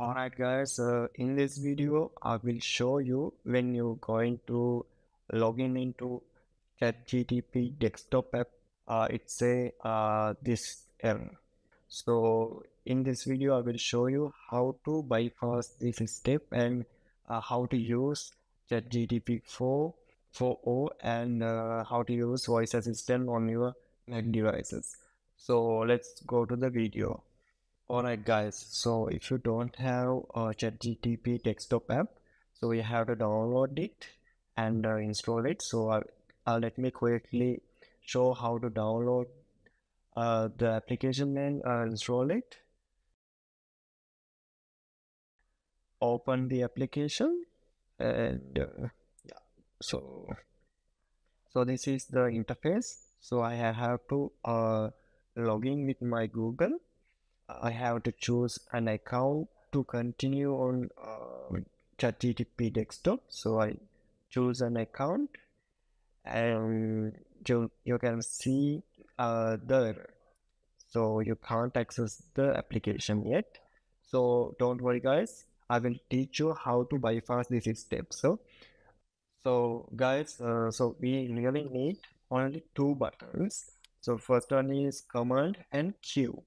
Alright guys, uh, in this video I will show you when you're going to log in into ChatGTP desktop app, uh, it's a uh, this error. So in this video I will show you how to bypass this step and uh, how to use ChatGTP 4 4.0 and uh, how to use voice assistant on your Mac devices. So let's go to the video. Alright guys, so if you don't have a ChatGTP desktop app, so you have to download it and uh, install it. So uh, uh, let me quickly show how to download uh, the application and uh, install it. Open the application and yeah, so so this is the interface. So I have to log in with my Google I have to choose an account to continue on uh, ChatGTP desktop. So I choose an account and you, you can see uh, the so you can't access the application yet. So don't worry guys, I will teach you how to bypass this step. So, so guys, uh, so we really need only two buttons. So first one is command and Q.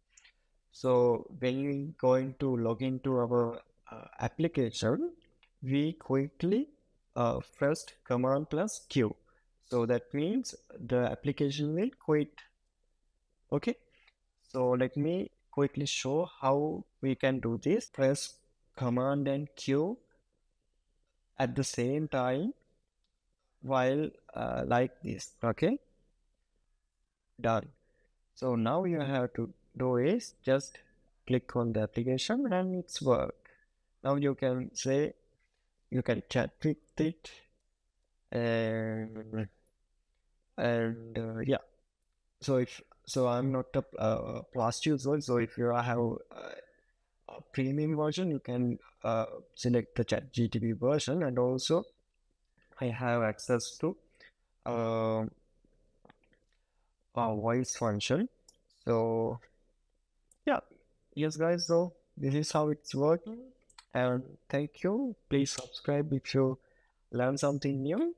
So when we going to log into our uh, application, we quickly uh, first command plus Q. So that means the application will quit. Okay. So let me quickly show how we can do this. Press command and Q at the same time while uh, like this. Okay. Done. So now you have to do is just click on the application and it's work. Now you can say you can chat with it and and uh, yeah. So if so i'm not a uh, plus user so if you have a premium version you can uh, select the chat gtp version. And also i have access to uh, a voice function. So yes guys so this is how it's working mm-hmm. and thank you. Please subscribe if you learn something new.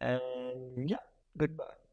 And yeah goodbye